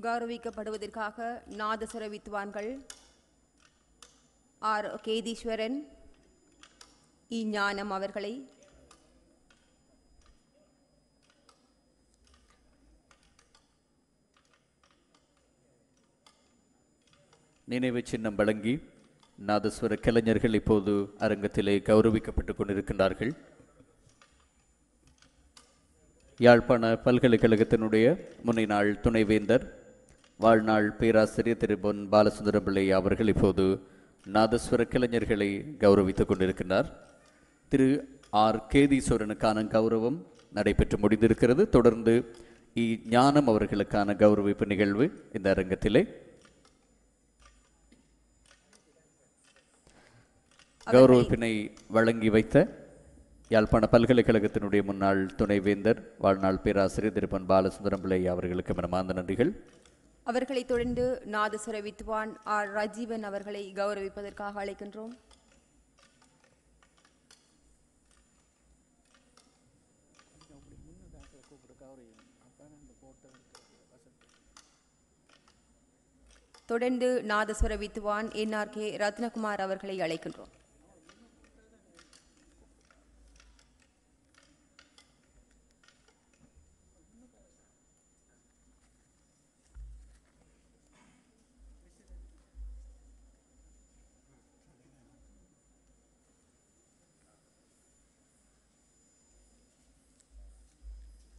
கௌரவிக்கப்படுவதற்காக நாதஸ்வர வித்வான்கள் ஆர். கேதீஸ்வரன் இஞானம் அவர்களை நினைவு சின்னம் வழங்கி நாதஸ்வர கலைஞர்கள் இப்போது அரங்கத்திலே கௌரவிக்கப்பட்டுக் கொண்டிருக்கின்றார்கள். யாழ்ப்பாண பல்கலைக்கழகத்தினுடைய முன்னினாள் துணைவேந்தர் வாழ்நாள் பேராசிரியர் திரு பொன் பாலசுந்தரம் பிள்ளை அவர்கள் இப்போது நாதஸ்வர கலைஞர்களை கௌரவித்துக் கொண்டிருக்கின்றார். திரு ஆர். கேதீஸ்வரனுக்கான கௌரவம் நடைபெற்று முடிந்திருக்கிறது. தொடர்ந்து இ. ஞானம் அவர்களுக்கான கௌரவிப்பு நிகழ்வு இந்த அரங்கத்திலே. கௌரவிப்பினை வழங்கி வைத்த யாழ்ப்பாண பல்கலைக்கழகத்தினுடைய முன்னாள் துணைவேந்தர் வாழ்நாள் பேராசிரியர் திருப்பன் பாலசுந்தரம் பிள்ளை அவர்களுக்கு மனமார்ந்த நன்றிகள். அவர்களைத் தொடர்ந்து நாதசுர வித்வான் ஆர். ரஜீவன் அவர்களை கௌரவிப்பதற்காக அழைக்கின்றோம். தொடர்ந்து நாதசுர வித்வான் என்ஆர் கே. ரத்னகுமார் அவர்களை அழைக்கின்றோம்.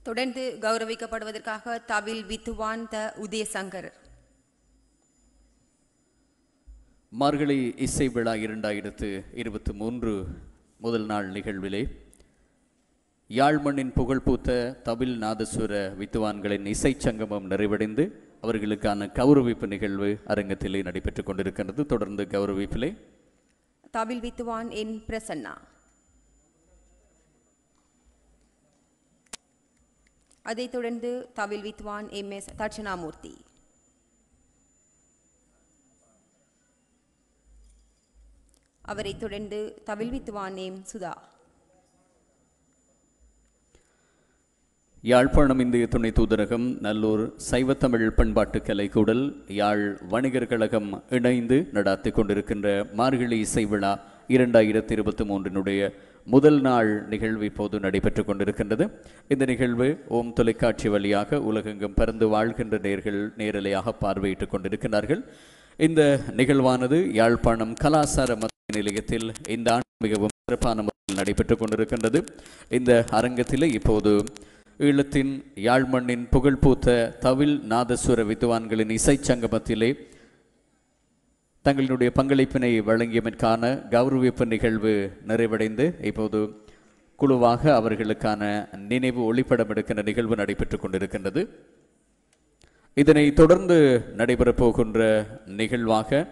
தொடர்ந்து கௌரவிக்கப்படுவதற்காக தவில் வித்துவான் த உதயசங்கர் மார்கழி இசை விழா இரண்டாயிரத்து இருபத்தி மூன்று முதல் நாள் நிகழ்விலே யாழ்மண்ணின் புகழ்பூத்த தவில் நாதஸ்வர வித்துவான்களின் இசைச் சங்கமம் நிறைவடைந்து அவர்களுக்கான கௌரவிப்பு நிகழ்வு அரங்கத்திலே நடைபெற்றுக் கொண்டிருக்கின்றது. தொடர்ந்து கௌரவிப்பிலே தவில் வித்துவான் என் பிரசன்னா. அதைத் தொடர்ந்து தவில் வித்வான் எம். எஸ். தட்சிணாமூர்த்தி. அவரைத் தொடர்ந்து தவில் வித்வான் எம். சுதா. யாழ்ப்பாணம் இந்திய துணை தூதரகம் நல்லூர் சைவத்தமிழ் பண்பாட்டு கலைக்கூடல் யாழ் வணிகர் கழகம் இணைந்து நடாத்தி கொண்டிருக்கின்ற மார்கழி இசை விழா இரண்டாயிரத்தி இருபத்தி மூன்றினுடைய முதல் நாள் நிகழ்வு இப்போது நடைபெற்றுக் கொண்டிருக்கின்றது. இந்த நிகழ்வு ஓம் தொலைக்காட்சி வழியாக உலகெங்கும் பறந்து வாழ்கின்ற நேர்கள் நேரலையாக பார்வையிட்டுக் கொண்டிருக்கிறார்கள். இந்த நிகழ்வானது யாழ்ப்பாணம் கலாசார மத்திய நிலையத்தில் இந்த ஆண்டு மிகவும் சிறப்பான முறையில் நடைபெற்றுக் கொண்டிருக்கின்றது. இந்த அரங்கத்திலே இப்போது ஈழத்தின் யாழ்மண்ணின் புகழ்பூத்த தவில் நாதஸ்வர வித்வான்களின் இசைச் சங்கமத்திலே தங்களினுடைய பங்களிப்பினை வழங்கியமைக்கான கௌரவிப்பு நிகழ்வு நிறைவடைந்து இப்போது குழுவாக அவர்களுக்கான நினைவு ஒளிப்படம் எடுக்கின்ற நிகழ்வு நடைபெற்றுக் கொண்டிருக்கின்றது. இதனை தொடர்ந்து நடைபெறப் போகின்ற நிகழ்வாக